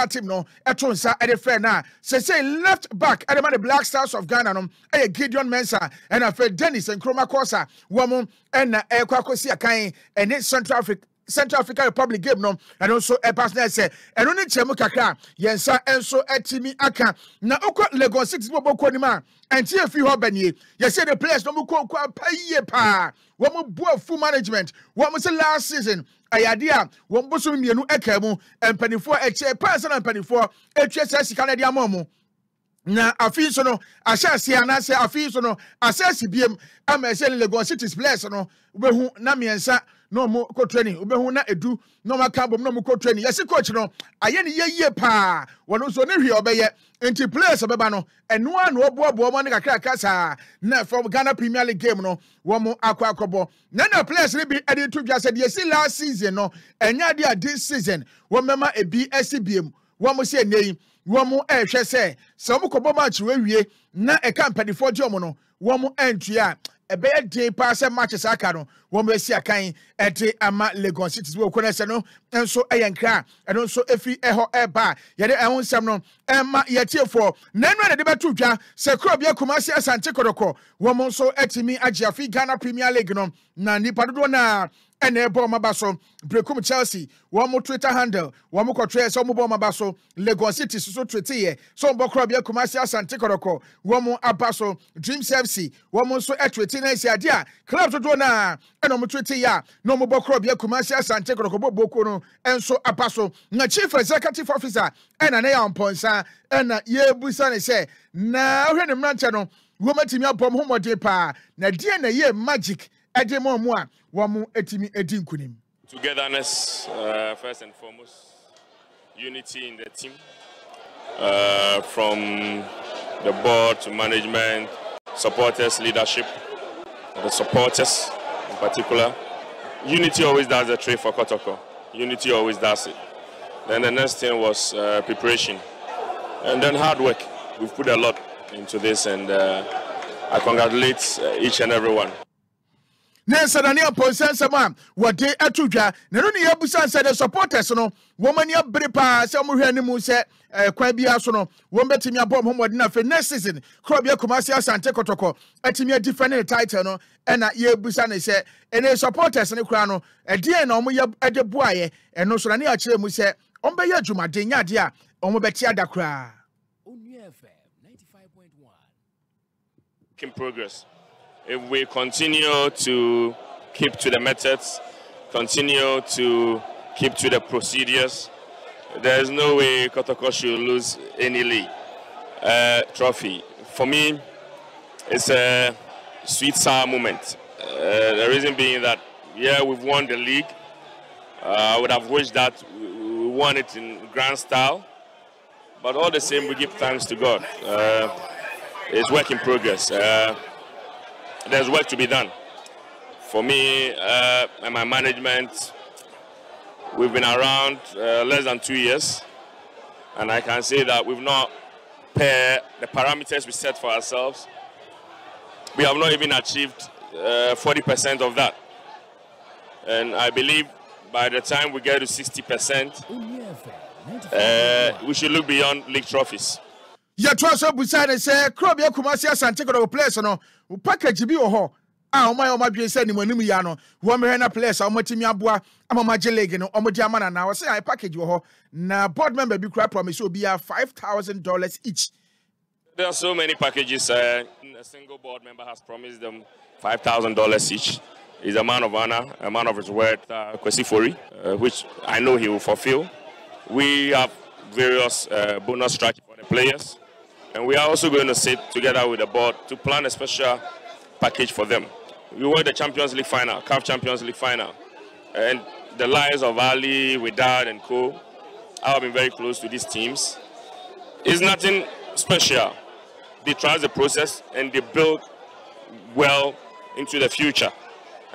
medical team no ɛto nsa ɛde fɛ no a sɛsɛ left back ɛde ma the black stars of ghana no ɛyɛ gideon mensa ɛna afei dennis nkroma kɔsa wɔn ɛna ɛkɔ akɔsi akan ɛne central africa central african republic game no ɛno nso ɛpa so na ɛsɛ ɛno ne kyerɛ mu kakra yɛn nsa nso atumi aka. Na wokɔ lagos city bɔ bɔkɔ anim a ɛnte afi hɔ bɛnie yɛsɛ the players no mokɔ kɔ apa yie paa. Wɔn boa full management. Wɔn sɛ last season ɛyɛ adeɛ a wɔn bosom mmienu ɛka mu mpanimfoɔ ɛkyɛ paa sɛ na mpanimfoɔ atwa saa sika no de ama wɔn na afei so no ahyɛ ase anaasɛ afei so no ahyɛ ase biem ama ɛsɛ lagos cities players no wobɛhu na mmiɛnsa na ɔmo kɔ training wobɛhu na edu na ɔmo aka bom na ɔmo kɔ training yɛsi coach no ayɛ ne yɛ yie paa. Wɔn nso ne hwee ɔbɛyɛ. Nti players ɔbɛba no ɛnoa na ɔboaboa ɔmo ne kakraka saa na fam ghana premier league game no wɔn akɔ akɔbɔ. Na na players ne bi ɛde to dwa sɛ deɛ si last season no ɛnya adeɛ a this season wɔn mɛma ebi ɛsi biem. Wɔn si ɛnɛ yi wɔn ɛrehwɛ sɛ sɛ wɔn kɔbɔ match wɔawie na ɛka mpanimfoɔ gye wɔn no wɔn ɛntua. Ɛbɛyɛ den paa sɛ matches aka no wɔn bɛsi akan ɛde ama lagos city wɔ kɔn ɛsɛ no nso ɛyɛ nkira ɛno nso efi ɛhɔ ɛba yɛde ɛho nsɛm no ɛma yɛtiefoɔ nanu a yɛde bɛto dwa sɛ kuro bi kumasi asante kɔdɔkɔ wɔn nso ɛtumi agye afi ghana premier league no na nipa dodoɔ naa ɛna ɛbɔ ɔmo aba so brekum chelsea wɔn mo twitter handle. Wɔn mo kɔtwerɛ sɛ ɔmo bɔ ɔmo aba so lagos city soso twete yɛ sɛ ɔmo bɔ korɔ bi kumasi asante kɔdɔkɔ wɔn mo aba so dreams fc wɔn mo nso ɛtwete na esi adeɛ a club dodoɔ naa ɛna ɔmo yɛ a na ɔmo bɔ korɔ bi kumasi asante kɔdɔkɔ bɔ boko no ɛnso aba so. Na chief executive officer ɛna ne yɛ ɔmpɔnsa ɛna yɛbusa ne sɛ na ɔhwɛ ne mmeranteɛ no wɔn atumi abɔ ɔmo ho paa. Na deɛ na yɛ magic ɛde ma ɔmo a wɔn atumi adi nkunim. Togetherness, uh, first and foremost, unity in the team, uh, from the board to management, supporters, leadership, the supporters particular. Unity always does the trick for Kotoko. Unity always does it. Then the next thing was uh, preparation, and then hard work. We've put a lot into this, and uh, I congratulate uh, each and every one. Ne nsɛnane apɔnsa nsɛm a wɔde ato dwa na ɛno ne yɛabusa sɛ de supporters no wɔn ani abere paa sɛ wɔhwɛ anim sɛ eh, kwan biara so no wɔn bɛtumi abɔ wɔn mmɔden afei next season kuro bi akumasi asante kɔtɔkɔ atumi adi fɛ ne title no ɛna yɛabusa ne sɛ ɛne supporters no koraa no ɛdeɛn na wɔn yɛ de boaeɛ ɛno so na ne yɛakyerɛ mu sɛ wɔn bɛyɛ adwumaden nyɛ adeɛ a wɔn bɛte ada koraa. Onua FM 95.1. in progress. If we continue to keep to the methods, continue to keep to the procedures, there's no way Kotoko should lose any league uh, trophy. For me, it's a sweet sour moment. Uh, the reason being that, yeah, we've won the league. Uh, I would have wished that we won it in grand style, but all the same, we give thanks to God. Uh, it's work in progress. Uh, there's work to be done. For me uh, and my management, we've been around uh, less than two years, and I can say that we've not per the parameters we set for ourselves. We have not even achieved uh, 40% of that, and I believe by the time we get to 60%, uh, we should look beyond league trophies. So asante players no wo package bi wɔ hɔ a wɔn ayɛ wɔn adwene sɛ nimanim yi ano wɔn mehwɛ na players a wɔn aboa ama wɔn league no na wɔsɛ ayɛ package na board member bi promise obiara five thousand dollars each There are so many packages. Uh, a single board member has promised them $5,000 each. He's a man of honor, a man of his word, uh, Kwesi Fori, uh, which I know he will fulfill. We have various uh, bonus structure for the players, and we are also going to sit together with the board to plan a special package for them. We were the Champions League final, CAF Champions League final, and the lives of Ali, Wydad, and Co. I have been very close to these teams. It's nothing special. They trust the process and they build well into the future.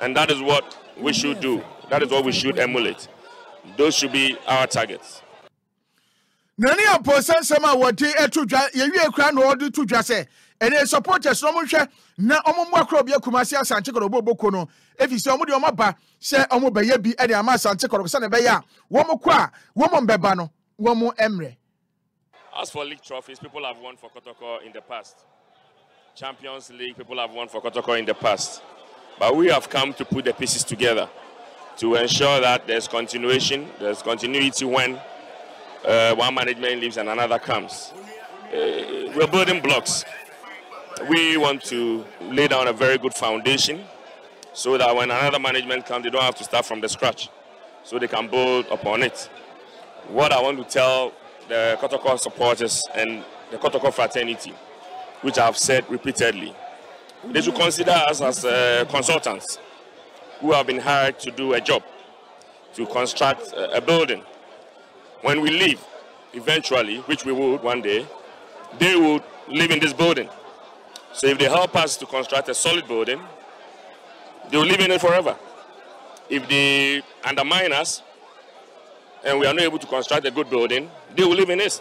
And that is what we should do. That is what we should emulate. Those should be our targets. Na ne apɔnsa nsɛm a wɔde ɛto dwa yɛwie kura na wɔde to dwa sɛ ɛnɛ supporters na wɔhwɛ na wɔn mmoa kuro bi akumasi asante kɔdɔ bɔ boko no efi sɛ wɔn de wɔn aba sɛ wɔn bɛyɛ bi ɛde ama asante kɔdɔ sɛ ne bɛyɛ a wɔn kɔ a wɔn mbɛba no wɔn mo mmerɛ As for league trophies, people have won for Kotoko in the past. Champions League, people have won for Kotoko in the past. But we have come to put the pieces together to ensure that there's continuation, there's continuity when uh, one management leaves and another comes. Uh, we're building blocks. We want to lay down a very good foundation so that when another management comes, they don't have to start from the scratch. So they can build upon it. What I want to tell the Kotoko supporters and the Kotoko fraternity, which I've said repeatedly, they should consider us as uh, consultants who have been hired to do a job, to construct a, a building. When we leave, eventually, which we would one day, they would live in this building. So if they help us to construct a solid building, they will live in it forever. If they undermine us and we are not able to construct a good building, they will live in it.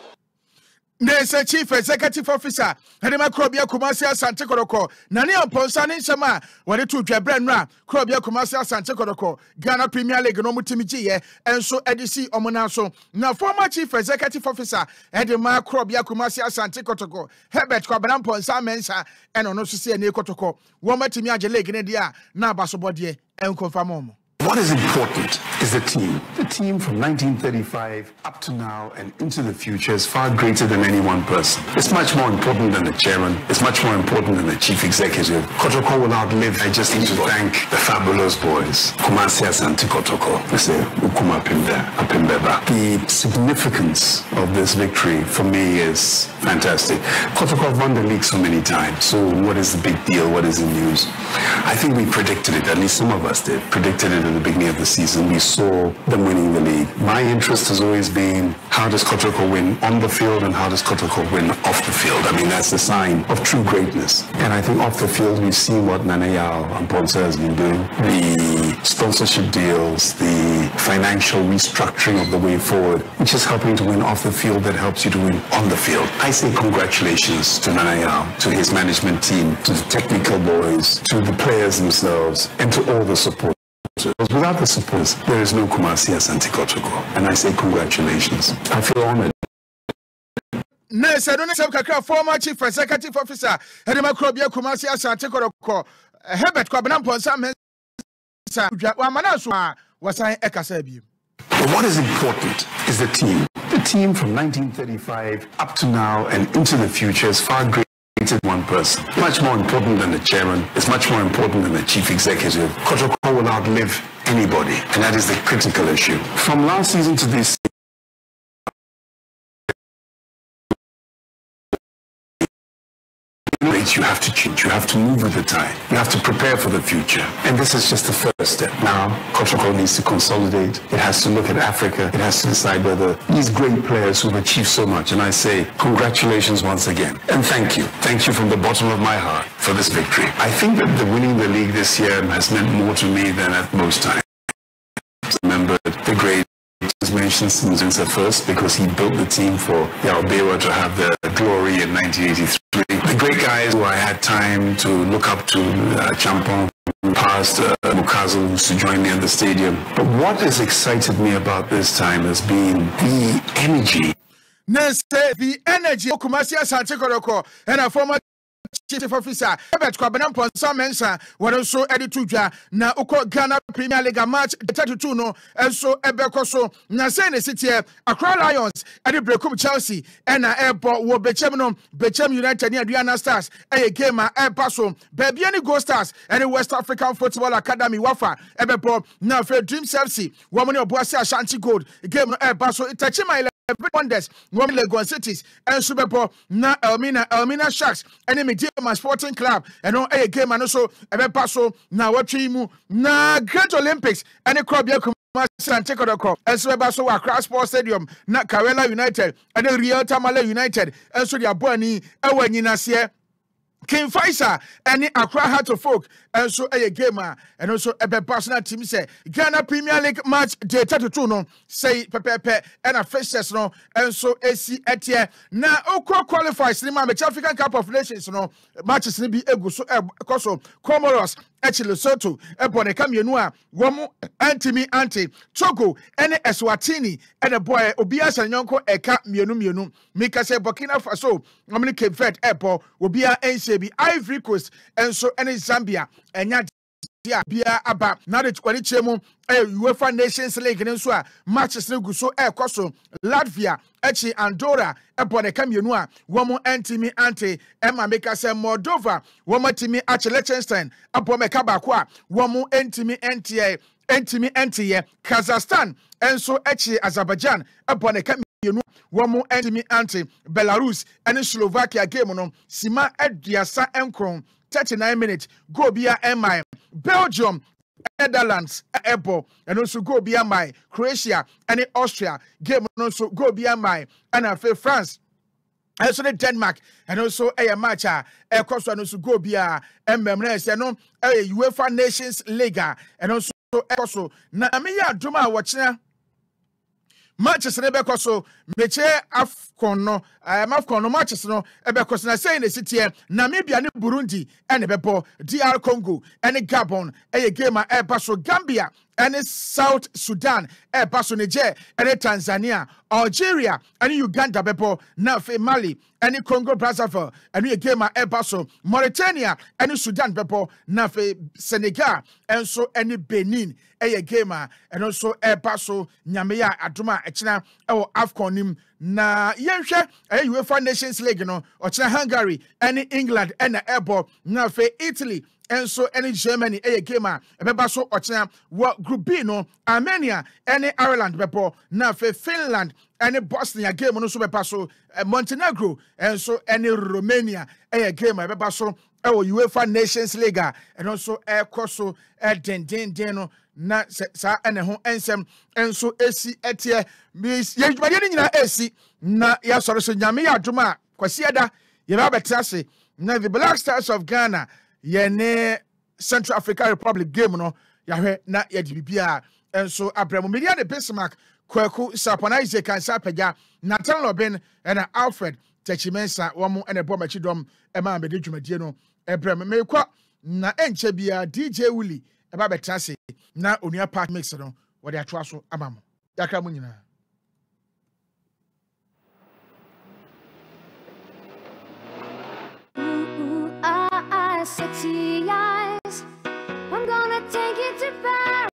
Ne sɛ chief executive officer ɛde ma kurɔbea kumase asante kɔdɔkɔ na ne ɔmpɔnsa ne nsɛm a wɔde to dwaberɛ no a asante kɔdɔkɔ ghana premier league no ɔmotumi gyeeɛ ɛnso ɛde si ɔmo so na former chief executive officer ɛde ma kurɔbea kumase asante kɔtɔkɔ herbert kwabena mpɔnsa mensa ɛna ɔno nso sɛ ɛne kɔtɔkɔ wɔmatumi agye league no deɛ a na abasobɔdeɛ ɛnkɔmfa ma ɔmo What is important is the team. The team from 1935 up to now and into the future is far greater than any one person. It's much more important than the chairman. It's much more important than the chief executive. Kotoko will outlive. I just need to thank the fabulous boys. Kumasi Asante Kotoko. Ukuma. The significance of this victory for me is fantastic. Kotoko won the league so many times. So what is the big deal? What is the news? I think we predicted it, at least some of us did, predicted it at the beginning of the season. We saw them winning the league. My interest has always been how does Kotoko win on the field and how does Kotoko win off the field? I mean, that's the sign of true greatness. And I think off the field, we've seen what Nana Yaw Amponsah has been doing. The sponsorship deals, the financial restructuring of the way forward, which is helping to win off the field that helps you to win on the field. I say congratulations to Nanayao, to his management team, to the technical boys, to the players themselves, and to all the support. Because without the supporters, there is no Kumasi Asante Kotoko. And I say congratulations. I feel honored. ne sɛ no ne sɛm kakra former chief executive officer ɛde ma kurɔbea kumase asante kɔdɔkɔ herbert kwabena mpɔnsa mensa dwa wama no so a wɔsan ɛkasa bio But what is important is the team. The team from 1935 up to now and into the future is far greater one person. Much more important than the chairman. It's much more important than the chief executive. Kotoko will outlive anybody, and that is the critical issue. From last season to this you have to change. You have to move with the time. You have to prepare for the future. And this is just the first step. Now, Kotoko needs to consolidate. It has to look at Africa. It has to decide whether these great players who've achieved so much. And I say, congratulations once again. And thank you. Thank you from the bottom of my heart for this victory. I think that the winning the league this year has meant more to me than at most times. Remember the great was mentioned Sinzinsa first because he built the team for Yalbewa to have the glory in 1983. The great guys who I had time to look up to, uh, Champon, past uh, Mukazu, used to join me at the stadium. But what has excited me about this time has been the energy ne the energy kumase asante kɔdɔkɔ ɛna former chief officer herbert kwabena mpɔnsa mensa wɔde nso de to dwa na wokɔ ghana premier league match 32 no nso ɛbɛkɔ so na sɛn ne siteɛ accra lions de brekum chelsea ɛna ɛrebɔ wɔ bɛkyɛm no bɛkyɛm united ne aduana stars ɛyɛ game a ɛreba so baabia ne gold stars west african football academy wafa ɛbɛbɔ na afei dreams fc wɔn ne ashanti gold game no ɛreba so itachima Every wonders wɔn Lagos cities nso bɛbɔ na Elmina Elmina Sharks ɛne Medema Sporting Club ɛno ɛyɛ game ano so ɛbɛba so na wɔtwe yi mu na Great Olympics ɛne Korobea Kumasi Asante Kɔdɔkɔ nso bɛba so wɔ Accra Sports Stadium na Karela United ɛne Real Tamale United nso de abɔ ani ɛwɔ anyinaseɛ. King Faisal ɛne Accra Heart of Folk nso yɛ game a ɛno nso ɛbɛba so na team sɛ Ghana Premier League match day thirty two no sɛyi pɛpɛɛpɛ ɛna fixtures no nso esi ɛteɛ na okɔ qualifies ne mu a African Cup of Nations no matches no bi egu so ɛkɔ so Comoros akyi lesotho ɛbɔ ne ka mmienu a wɔn antimi ante togo ɛne eswatini ɛna bɔɛ obiara hyɛ nyɔnko ɛka mmienu mmienu mika sɛ burkina faso wɔn ne cape verde ɛbɔ obiara nhyɛ bi ivory coast nso ɛne zambia ɛnya a biara aba. Na de wɔne kyerɛ mu ɛyɛ uefa nations league ne nso a matches no gu so ɛrekɔ so. Latvia akyi andorra ɛbɔ ne ka mmienu a wɔn ntumi ante. Ɛma meka sɛ moldova wɔn atumi akyi liechtenstein abɔ mɛka baako a wɔn ntumi nteɛ ntumi nteɛ kazakhstan nso akyi azerbaijan ɛbɔ ne ka mmienu wɔn ntumi ante. Belarus ɛne slovakia game no sima aduasa nkron thirty nine minutes. Goal bi a ɛma belgium netherlands ɛbɔ ɛno nso goal bi ama croatia ɛne austria game no nso goal bi ama ɛna afei france ɛnso ne denmark ɛno nso ɛyɛ match a ɛkɔ so ɛno nso goal bi a ɛmɛm na ɛsɛ no ɛyɛ uefa nations league a ɛno nso ɛkɔ so na ɛmɛyɛ adum a wɔkyerɛ matches no bɛkɔ so. Mekyɛ afcon no um, afcon no matches no ɛbɛkɔ so. Na sɛi na ɛsi teɛ namibia ne burundi ɛne bɛbɔ dr congo ɛne gabon ɛyɛ game a ɛreba so. Gambia ɛne south sudan ɛreba so. Niger ɛne tanzania algeria ɛne uganda bɛbɔ. Na afei mali ɛne congo brazzaville ɛno yɛ game a ɛreba so. Mauritania ɛne sudan bɛbɔ. Na afei senegal ɛnso ɛne benin ɛyɛ game a ɛno nso ɛreba so nyame a adom a ɛkyena ɛwɔ afcon nim. Na yɛnhwɛ ɛyɛ uefa nations league no ɔkyena hungary ɛne england ɛna ɛbɔ na afei italy nso ne germany ɛyɛ game a ɛbɛba so wɔ group b no armenia ne ireland bɛbɔ na finland ne bosnia game no so eh, montenegro nso ne romania ɛyɛ game a ɛbɛba so ɛwɔ eh, uefa nations league a ɛno nso ɛrekɔ eh, so eh, dendenden no na saa ɛna ho nsɛm nso esi ɛteɛ yɛ dwumadeɛ no nyinaa esi na yɛsɔre so nyame yɛ adom a kwasi na the black stars of ghana yɛne central african republic game no yɛahwɛ na yɛde biribiaa nso abrɛ mu. Media de bismark kwaku sapona isaac ansa apagya nathan lobin ɛna alfred tachimensa wɔn ɛna ɛbɔ m'akyi dɔm ɛma mɛde dwumadie no ɛbrɛ mu meekɔ na ɛnkyɛ biara dj willy ɛba bɛtena na onua park mix no wɔde atoa so ama mo. Yakra mu nyinaa sexy eyes. I'm gonna take